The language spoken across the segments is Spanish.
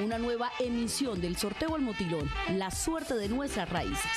una nueva emisión del sorteo al motilón, la suerte de nuestras raíces.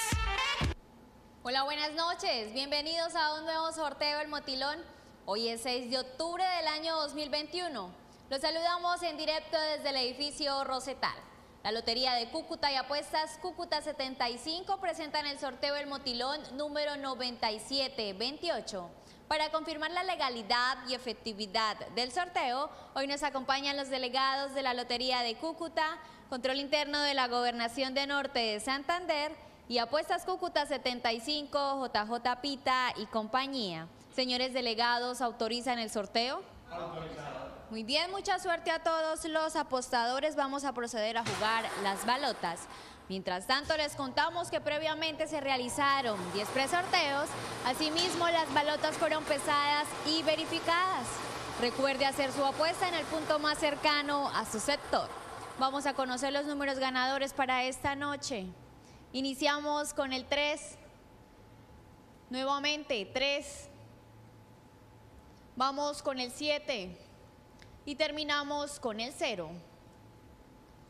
Hola, buenas noches. Bienvenidos a un nuevo sorteo El Motilón. Hoy es 6 de octubre del año 2021. Los saludamos en directo desde el edificio Rosetal. La Lotería de Cúcuta y Apuestas Cúcuta 75 presentan el sorteo El Motilón número 9728. Para confirmar la legalidad y efectividad del sorteo, hoy nos acompañan los delegados de la Lotería de Cúcuta, Control Interno de la Gobernación de Norte de Santander y Apuestas Cúcuta 75, JJ Pita y compañía. Señores delegados, ¿autorizan el sorteo? Autorizado. Muy bien, mucha suerte a todos los apostadores. Vamos a proceder a jugar las balotas. Mientras tanto, les contamos que previamente se realizaron 10 presorteos. Asimismo, las balotas fueron pesadas y verificadas. Recuerde hacer su apuesta en el punto más cercano a su sector. Vamos a conocer los números ganadores para esta noche. Iniciamos con el 3. Nuevamente, 3. Vamos con el 7. Y terminamos con el 0.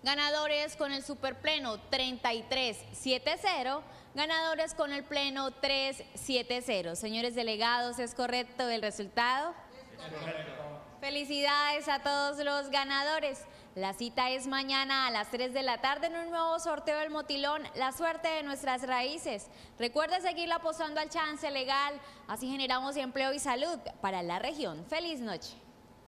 Ganadores con el superpleno 3370. Ganadores con el pleno 370. Señores delegados, ¿es correcto el resultado? Felicidades a todos los ganadores. La cita es mañana a las 3 de la tarde en un nuevo sorteo del Motilón, la suerte de nuestras raíces. Recuerde seguir apostando al chance legal, así generamos empleo y salud para la región. Feliz noche.